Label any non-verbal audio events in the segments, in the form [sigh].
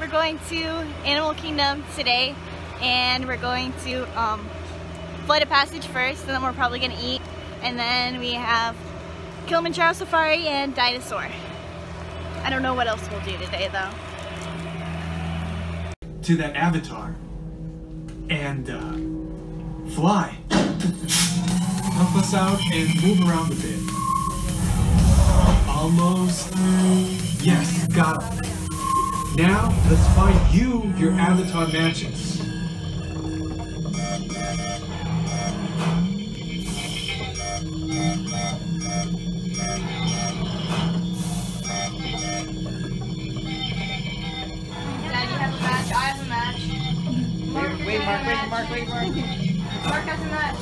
we're going to Animal Kingdom today and we're going to um, Flight of Passage first and then we're probably gonna eat and then we have Kilimanjaro Safari and Dinosaur. I don't know what else we'll do today though. To that avatar and uh, fly. Help us out and move around a bit. Almost. Yes, got it. Now, let's find you your avatar matches. Dad, you have a match. I have a match. Wait, wait, Mark, wait, Mark, wait, Mark. Mark has a match.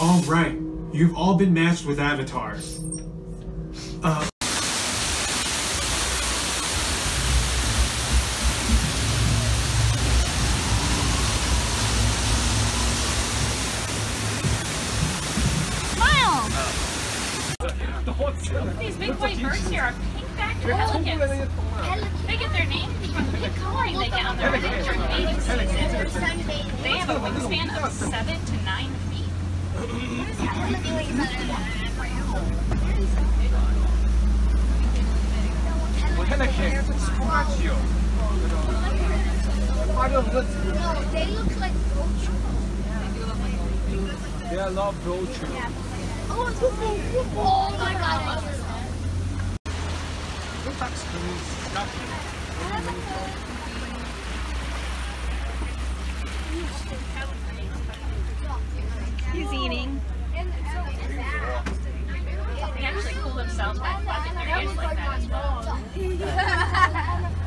All right, you've all been matched with avatars. Uh, These big white birds here are pink-backed pelicans. They get their name from the pink coloring they get on their wings during mating season. They have a wingspan of seven to nine feet. Spazio. No, they look like roach. They are love brooch. Oh, oh my god. He's eating. They actually cool themselves by flapping their ears like that as well. [laughs]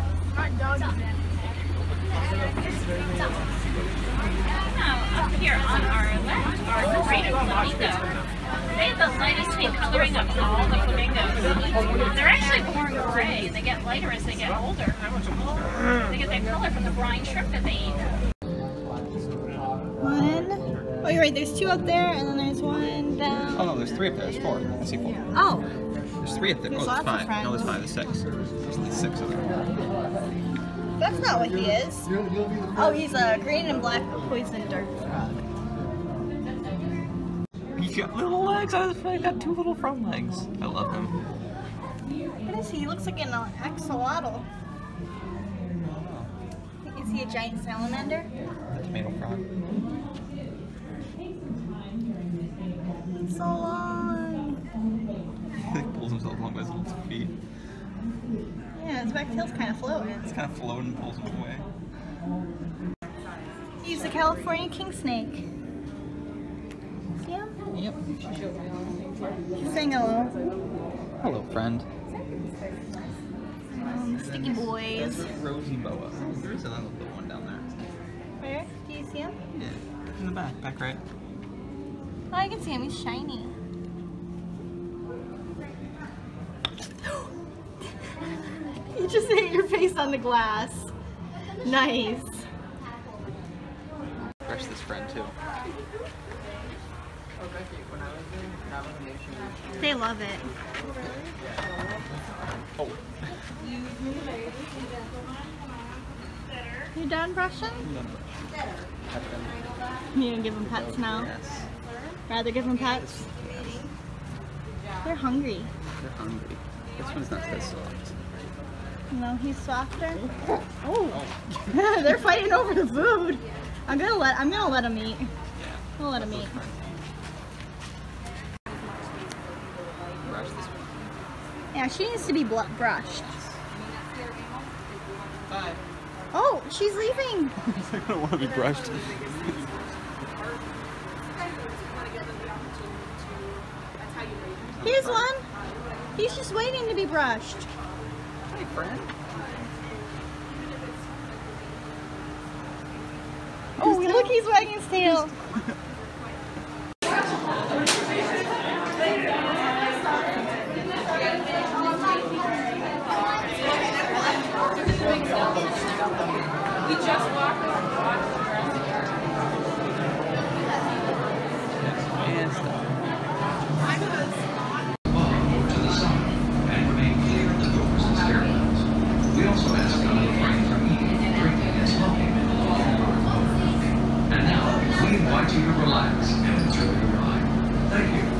Now, up here on our left are the great flamingo. They have the lightest pink coloring of all the flamingos. They're actually born gray. And they get lighter as they get older. They get their color from the brine shrimp that they eat. One. Oh, you're right. There's two up there, and then there's one down. Oh no, there's three up there. There's four. I see four. Oh, There's three up there. There's oh, there's lots of five. No, there's five. There's six. There's at least six of them. that's not what he is. Oh, he's a green and black poison dart frog. He's got little legs. I was I got two little front legs. I love him. What is he? He looks like an axolotl. Is he a giant salamander? The tomato frog. It's so long. [laughs] he pulls himself along by his little feet. Yeah, his back tail's kind of floating. It's kind of floating and pulls him away. He's a California king snake. Yep. Saying hello. Hello, friend. Um, sticky boys. Rosy boa. There is another little one down there. Where? Do you see him? Yeah. In the back. Back right. Oh, I can see him. He's shiny. [gasps] you just hit your face on the glass. Nice. Brush this friend too. They love it. Oh. You done brushing? You gonna give them pets now? Yes. Rather give them pets? Yes. They're hungry. They're hungry. This one's not that soft. No, he's softer. Oh, [laughs] they're fighting over the food. I'm gonna let I'm gonna let him eat. I'll let him eat. Brush this one. Yeah, she needs to be bl- brushed. Bye. Oh, she's leaving. [laughs] I don't want to be brushed. [laughs] Here's one. He's just waiting to be brushed. Hey, friend. Oh, look, he's wagging his tail. We just walked over and watched the Jurassic And We also ask God to refrain from eating, drinking, as smoking And now, we invite you to relax and enjoy your ride. Thank you.